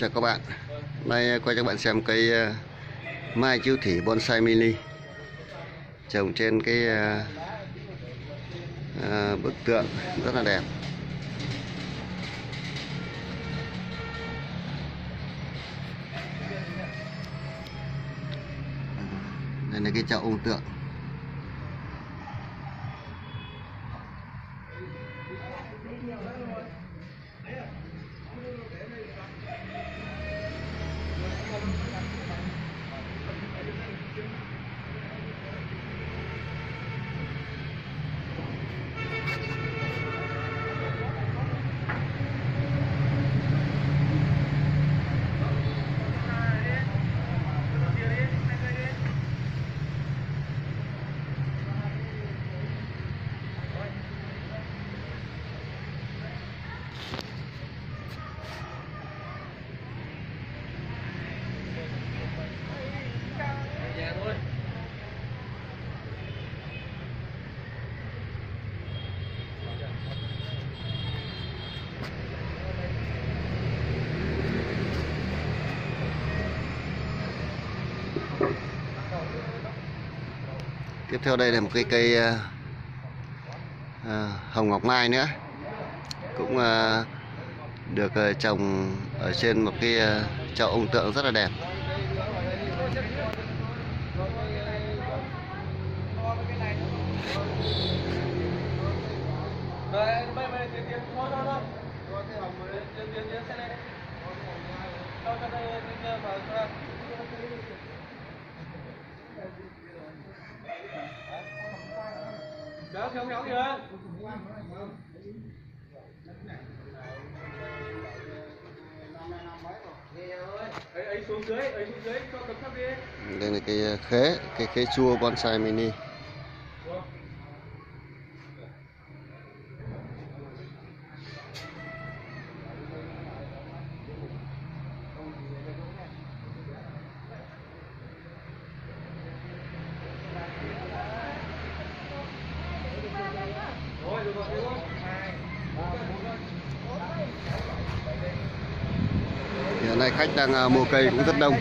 Chào các bạn. Hôm nay à, quay cho các bạn xem cây à, Mai chiếu thủy bonsai mini. Trồng trên cái à, à, bức tượng rất là đẹp. Đây là cái chậu ung tượng. Tiếp theo đây là một cái cây à, ờ, hồng ngọc mai nữa. Cũng à, được à, trồng ở trên một cái à, chậu ông tượng rất là đẹp. Hãy subscribe cho kênh Ghiền Mì Gõ Để không bỏ lỡ những video hấp dẫn xe đây. Cho cho đây tiến vào cho. Kéo kéo kéo kìa. ấy ấy xuống đỡ không xuống dưới cho đây là cây ờ, khế cây khế chua bonsai mini rồi được rồi được rồi hai ba bốn hiện nay khách đang à, mua cây cũng rất đông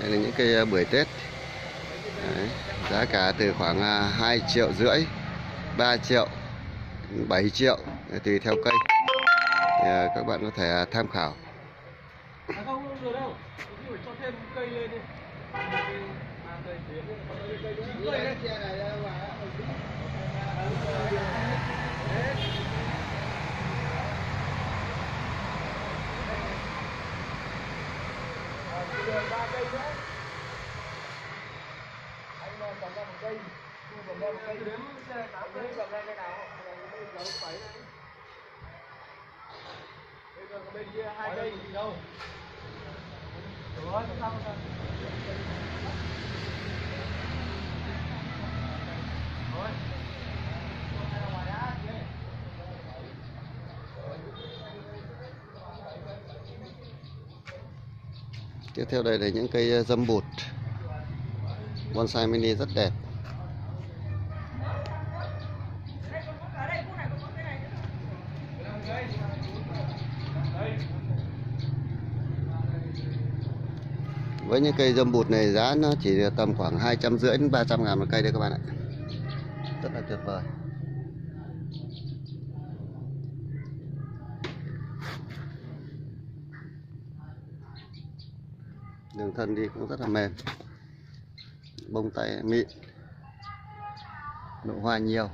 đây là những cây à, bưởi tết Đấy. giá cả từ khoảng à, 2 triệu rưỡi 3 triệu 7 triệu tùy theo cây thì các bạn có thể tham khảo À không, không được đâu. Cho thêm cây lên đi. Ba cây nữa. Anh cầm ra một cây, thu cầm ra một cây. Đếm xe tám cây cầm ra cây nào? Cây bảy đấy. Bây giờ bên kia hai cây gì đâu. Rồi, không sao, không sao. Rồi. Hai ra ngoài đã, kia tiếp theo đây là những cây ờ, dâm bụt. Bonsai mini rất đẹp. Với những cây dâm bụt này giá nó chỉ tầm khoảng hai trăm rưỡi đến ba trăm ngàn một cây đấy các bạn ạ rất là tuyệt vời. Đường thân đi cũng rất là mềm. Bông tay mịn. Nụ hoa nhiều.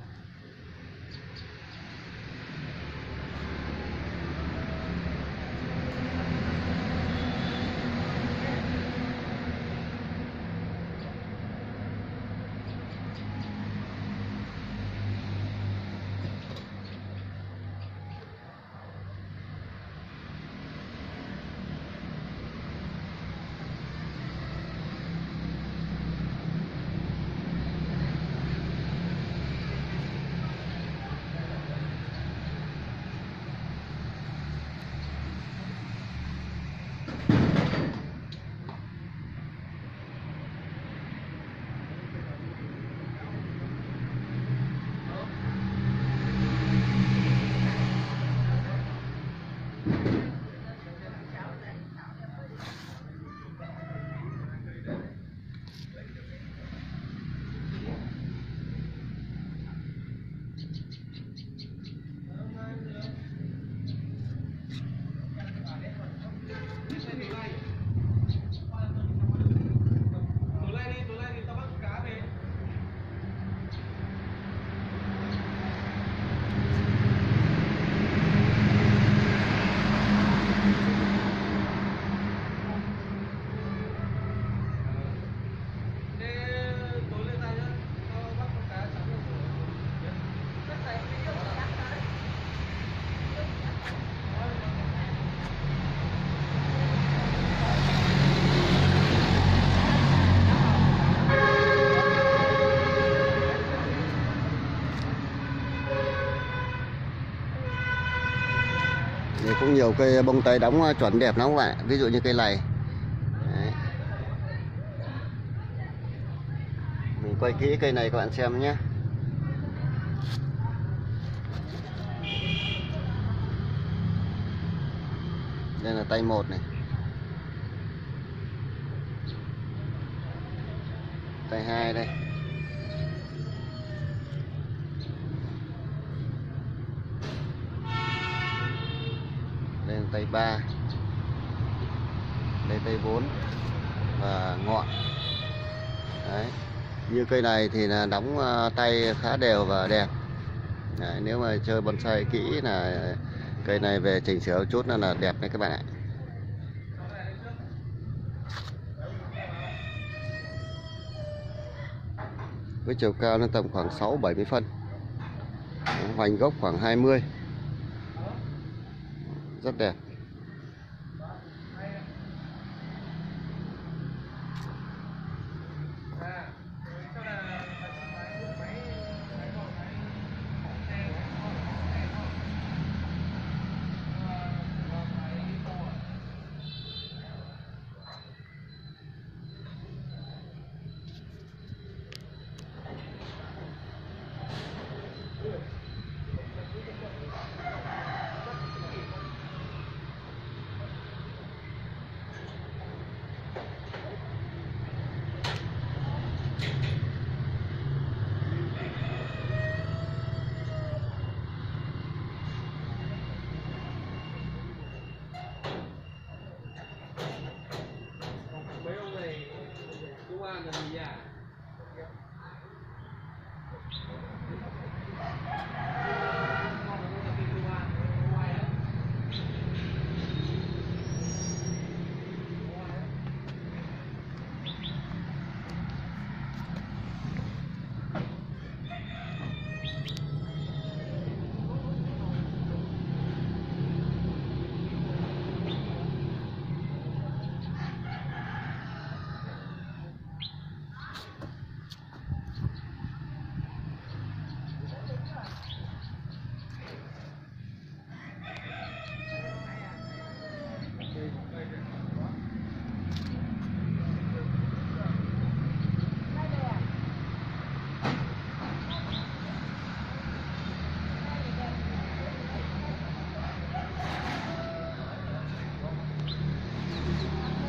Cũng nhiều cây bông tay đóng chuẩn đẹp lắm các bạn, ví dụ như cây này. Đấy. mình quay kỹ cây này các bạn xem nhé. Đây là tay một này. Tay hai đây. Tay 3 đây tay 4 và ngọn. Đấy. Như cây này thì là đóng à, tay khá đều và đẹp. Đấy, nếu mà chơi bonsai kỹ là cây này về chỉnh sửa chút là, là đẹp đấy các bạn ạ. Với chiều cao nó tầm khoảng 6 70 phân. Hoành gốc khoảng 20 rất đẹp.